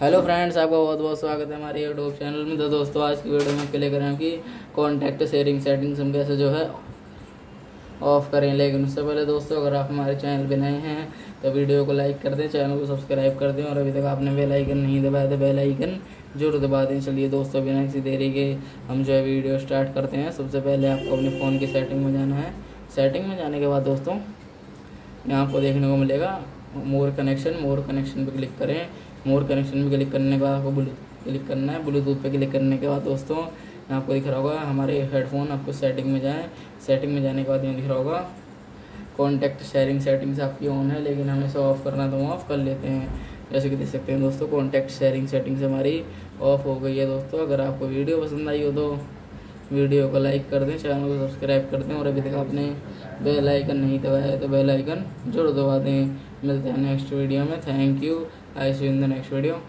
Hello friends आपका बहुत बहुत स्वागत है हमारे यूट्यूब चैनल में। तो दोस्तों, आज की वीडियो में क्लियर करें कि कॉन्टैक्ट शेयरिंग सेटिंग्स हम कैसे जो है ऑफ़ करें। लेकिन उससे पहले दोस्तों, अगर आप हमारे चैनल पर नए हैं तो वीडियो को लाइक कर दें चैनल को सब्सक्राइब कर दें, और अभी तक आपने बेल आइकन नहीं दबाया तो बेल आइकन ज़रूर दबा दें। चलिए दोस्तों, बिना किसी देरी के हम जो है वीडियो स्टार्ट करते हैं। सबसे पहले आपको अपने फ़ोन की सेटिंग में जाना है। सेटिंग में जाने के बाद दोस्तों, यहाँ आपको देखने को मिलेगा मोर कनेक्शन मोर कनेक्शन पे क्लिक करें। मोर कनेक्शन पे क्लिक करने के बाद आपको ब्लूटूथ क्लिक करना है। ब्लूटूथ पे क्लिक करने के बाद दोस्तों आपको दिख रहा होगा, हमारे हेडफोन आपको सेटिंग में जाएँ। सेटिंग में जाने के बाद यहाँ दिख रहा होगा कॉन्टैक्ट शेयरिंग सेटिंग्स आपकी ऑन है, लेकिन हमें इसे ऑफ़ करना तो हम ऑफ़ कर लेते हैं। जैसे कि देख सकते हैं दोस्तों कॉन्टैक्ट शेयरिंग सेटिंग्स हमारी ऑफ़ हो गई है दोस्तों। अगर आपको वीडियो पसंद आई हो तो वीडियो को लाइक कर दें चैनल को सब्सक्राइब कर दें। और अभी तक आपने बेल आइकन नहीं दबाया है तो बेल आइकन ज़रूर दबा दें। मिलते हैं नेक्स्ट वीडियो में. Thank you I see in the next video